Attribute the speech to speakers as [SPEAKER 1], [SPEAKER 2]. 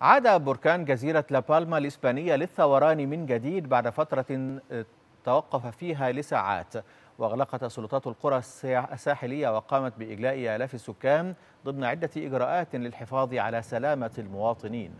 [SPEAKER 1] عاد بركان جزيرة لابالما الإسبانية للثوران من جديد بعد فترة توقف فيها لساعات. وأغلقت سلطات القرى الساحلية وقامت بإجلاء آلاف السكان ضمن عدة إجراءات للحفاظ على سلامة المواطنين.